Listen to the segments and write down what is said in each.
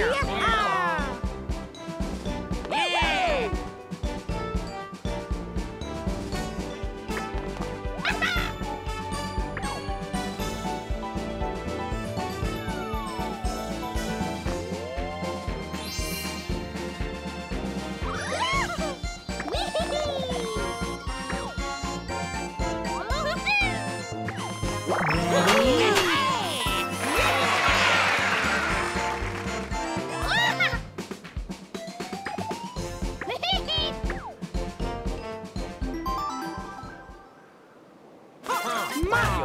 Yeah.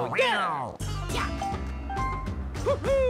Mario, yeah!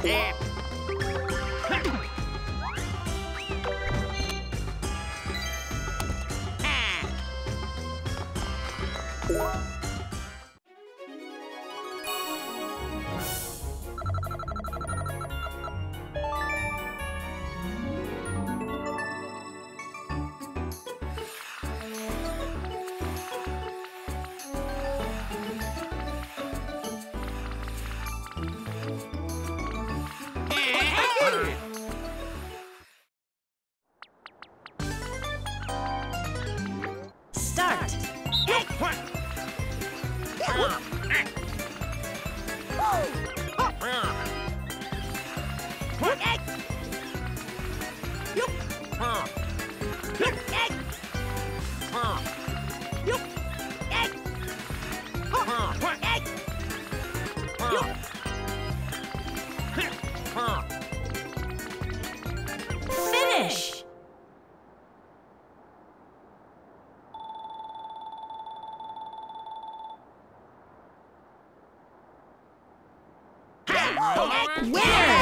って。Finish. Winners.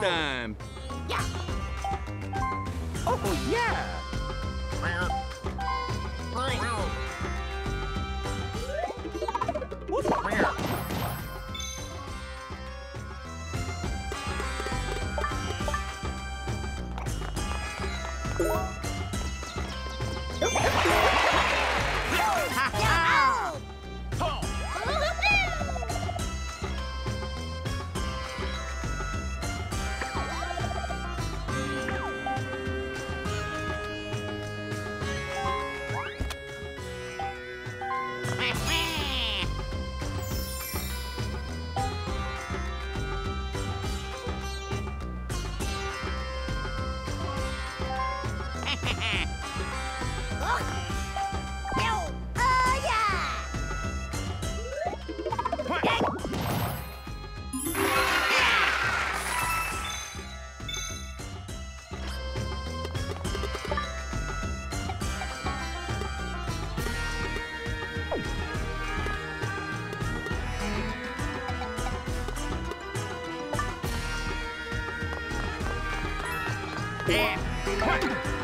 Time! Oh, yeah! Ha ha ha! 怖い!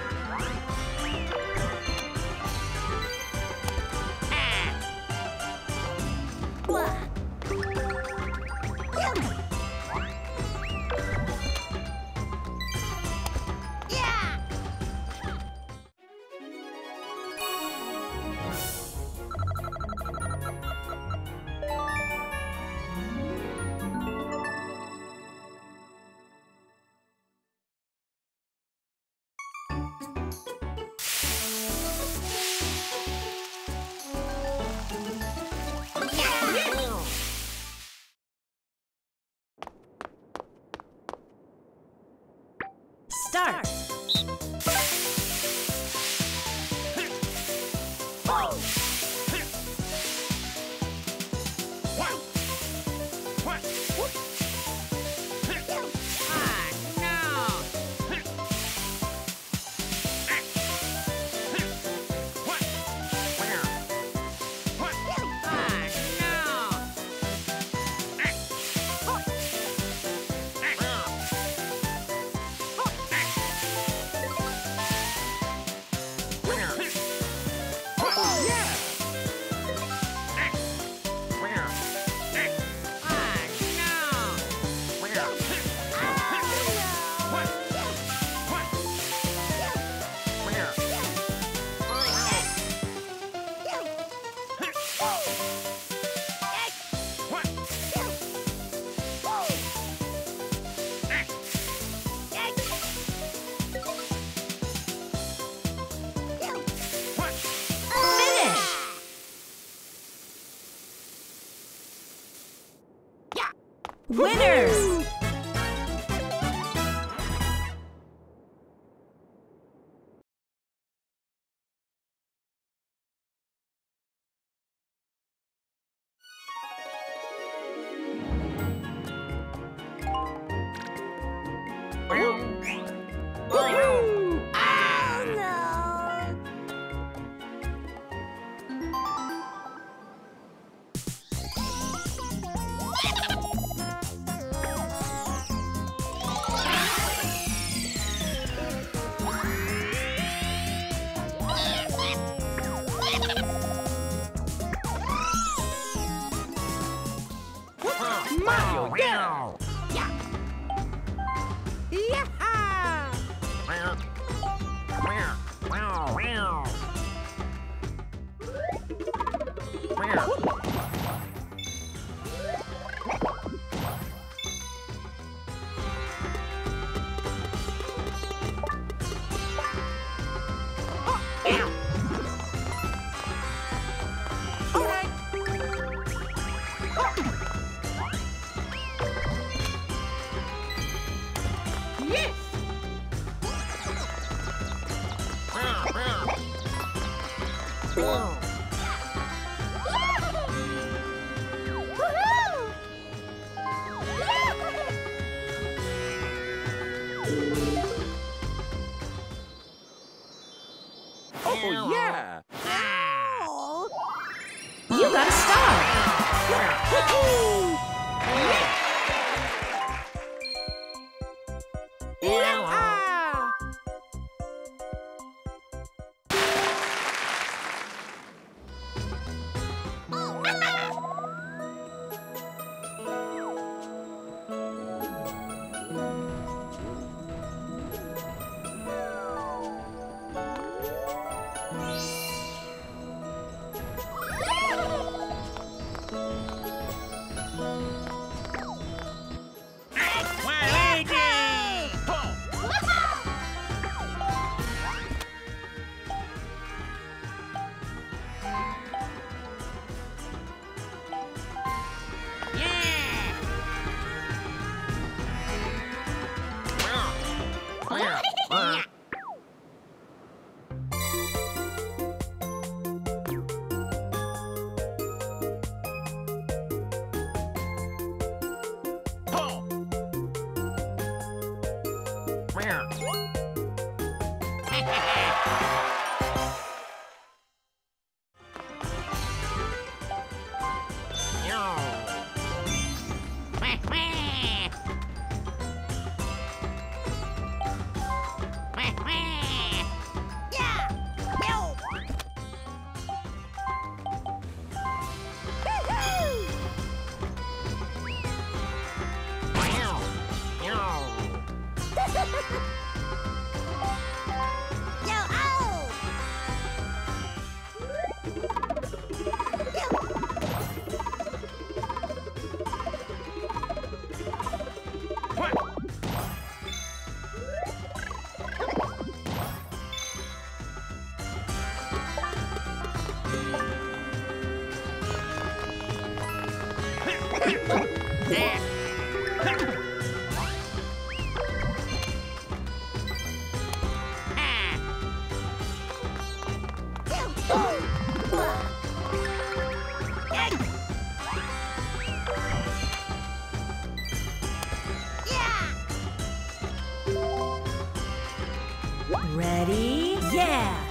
Oh, yeah! You got a star. Yeah. Ready? Yeah!